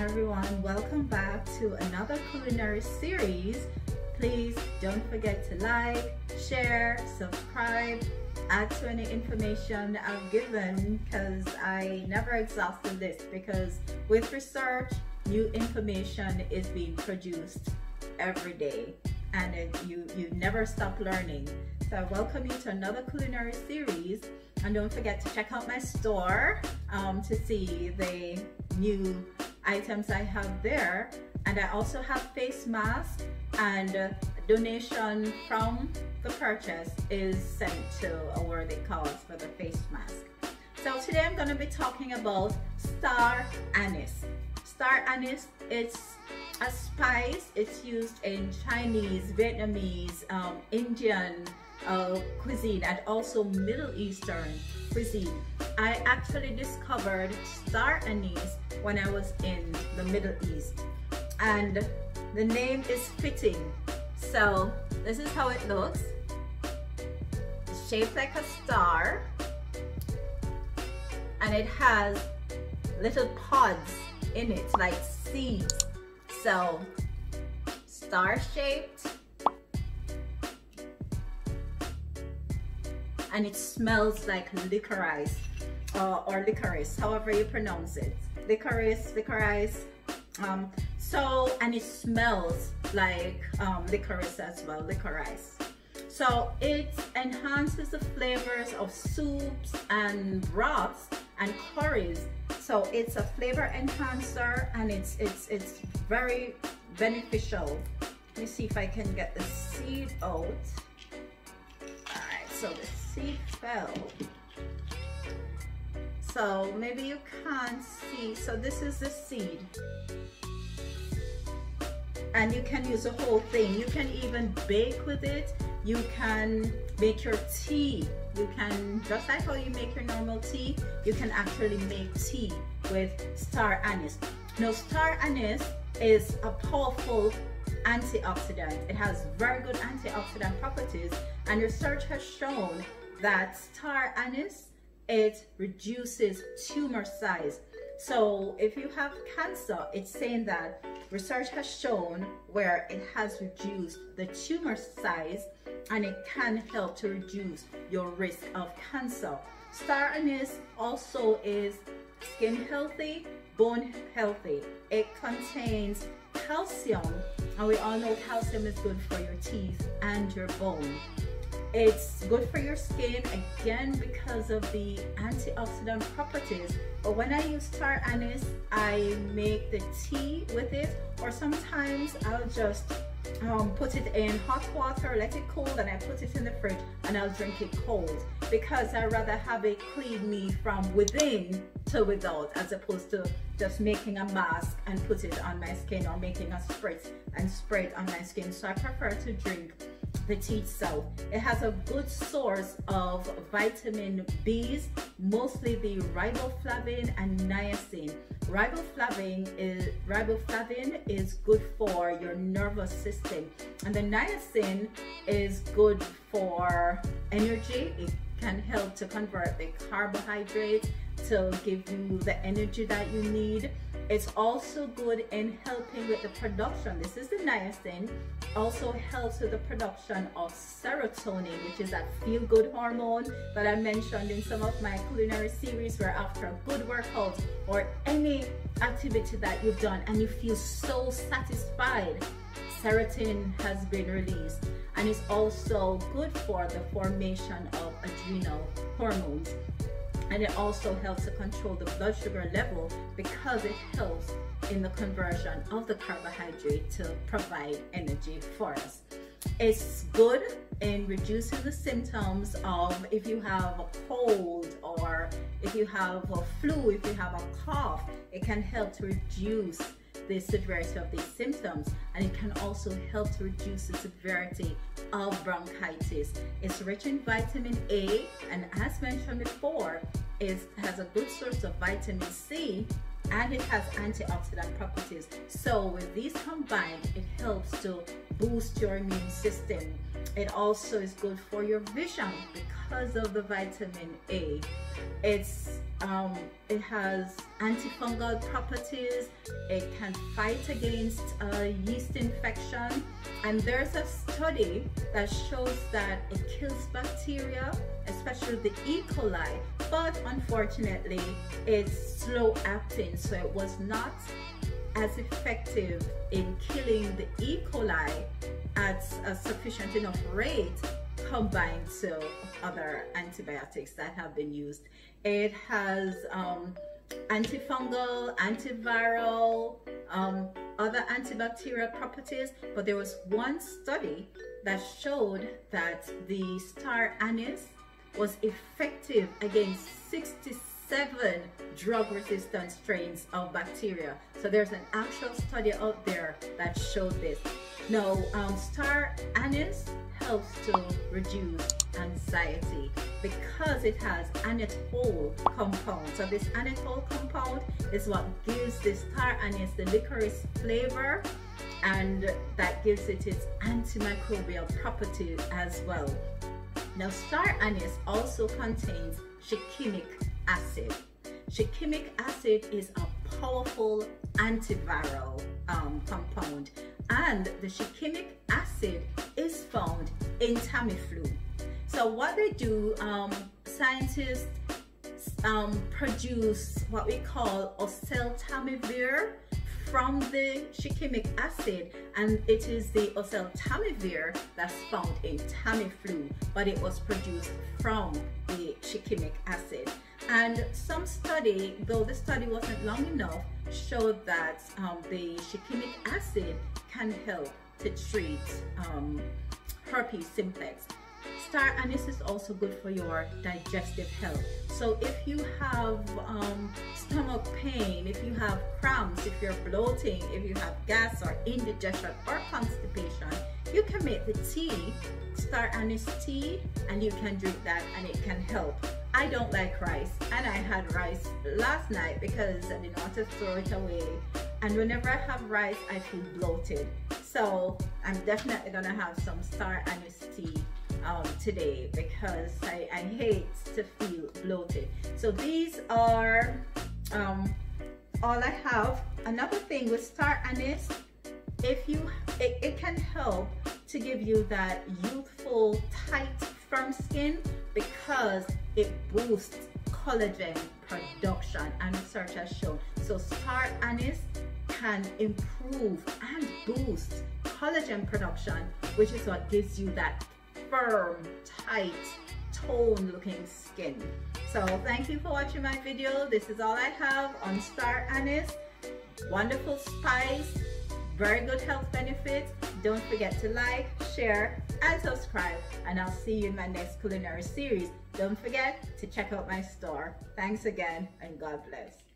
everyone, welcome back to another culinary series. Please don't forget to like, share, subscribe, add to any information I've given because I never exhausted this because with research, new information is being produced every day and you, you never stop learning. So I welcome you to another culinary series and don't forget to check out my store um, to see the new items I have there. And I also have face masks and donation from the purchase is sent to a worthy cause for the face mask. So today I'm going to be talking about star anise. Star anise, it's a spice. It's used in Chinese, Vietnamese, um, Indian uh, cuisine and also Middle Eastern cuisine. I actually discovered star anise when I was in the Middle East and the name is fitting. So this is how it looks. It's shaped like a star and it has little pods in it like seeds. So star shaped and it smells like licorice uh, or licorice, however you pronounce it. Licorice, licorice. Um, so, and it smells like um, licorice as well, licorice. So it enhances the flavors of soups and broths and curries. So it's a flavor enhancer and it's it's it's very beneficial. Let me see if I can get the seed out. Alright, so the seed fell. So maybe you can't see. So this is the seed. And you can use the whole thing. You can even bake with it. You can make your tea. You can, just like how you make your normal tea, you can actually make tea with star anise. Now star anise is a powerful antioxidant. It has very good antioxidant properties and research has shown that star anise, it reduces tumor size. So if you have cancer, it's saying that research has shown where it has reduced the tumor size and it can help to reduce your risk of cancer. Star anise also is skin healthy, bone healthy. It contains calcium and we all know calcium is good for your teeth and your bone. It's good for your skin again because of the antioxidant properties. But when I use star anise, I make the tea with it or sometimes I'll just um, put it in hot water, let it cool, and I put it in the fridge and I'll drink it cold because I rather have it clean me from within to without as opposed to just making a mask and put it on my skin or making a spritz and spray it on my skin. So I prefer to drink the tea itself. It has a good source of vitamin B's, mostly the riboflavin and niacin. Riboflavin is, riboflavin is good for your nervous system and the niacin is good for energy. It can help to convert the carbohydrates to give you the energy that you need. It's also good in helping with the production. This is the niacin. Also helps with the production of serotonin, which is that feel-good hormone that I mentioned in some of my culinary series where after a good workout or any activity that you've done and you feel so satisfied, serotonin has been released and it's also good for the formation of adrenal hormones and it also helps to control the blood sugar level because it helps in the conversion of the carbohydrate to provide energy for us. It's good in reducing the symptoms of if you have a cold or if you have a flu, if you have a cough, it can help to reduce the severity of these symptoms and it can also help to reduce the severity of bronchitis. It's rich in vitamin A and as mentioned before, it has a good source of vitamin C and it has antioxidant properties. So with these combined, it helps to boost your immune system. It also is good for your vision because of the vitamin A. It's um, it has antifungal properties. It can fight against uh, yeast infection. And there's a study that shows that it kills bacteria, especially the E. coli. But unfortunately, it's slow acting, so it was not as effective in killing the E. coli at a sufficient enough rate combined to other antibiotics that have been used. It has um, antifungal, antiviral, um, other antibacterial properties, but there was one study that showed that the star anise was effective against 67 drug resistant strains of bacteria. So there's an actual study out there that showed this. Now, um, star anise helps to reduce anxiety because it has anethole compound. So this anethole compound is what gives this star anise the licorice flavor and that gives it its antimicrobial properties as well. Now star anise also contains shikimic acid. Shikimic acid is a powerful antiviral um, compound and the shikimic acid is found in Tamiflu. So what they do, um, scientists um, produce what we call oseltamivir from the shikimic acid and it is the oseltamivir that's found in Tamiflu but it was produced from the shikimic acid and some study, though the study wasn't long enough, showed that um, the shikimic acid can help to treat um, herpes simplex. Star anise is also good for your digestive health. So if you have um, stomach pain, if you have cramps, if you're bloating, if you have gas or indigestion or constipation, you can make the tea, star anise tea, and you can drink that and it can help. I don't like rice and I had rice last night because I didn't want to throw it away and whenever I have rice I feel bloated so I'm definitely gonna have some star anise tea um, today because I, I, hate to feel bloated so these are um, all I have another thing with star anise if you it, it can help to give you that youthful tight firm skin because it boosts collagen production and research has shown. So star anise can improve and boost collagen production, which is what gives you that firm, tight, tone looking skin. So thank you for watching my video. This is all I have on star anise. Wonderful spice, very good health benefits. Don't forget to like, share, and subscribe. And I'll see you in my next culinary series. Don't forget to check out my store. Thanks again, and God bless.